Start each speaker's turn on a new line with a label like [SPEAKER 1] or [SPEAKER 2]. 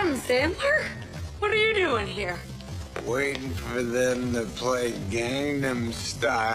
[SPEAKER 1] Adam Sandler? What are you doing here?
[SPEAKER 2] Waiting for them to play Gangnam Style.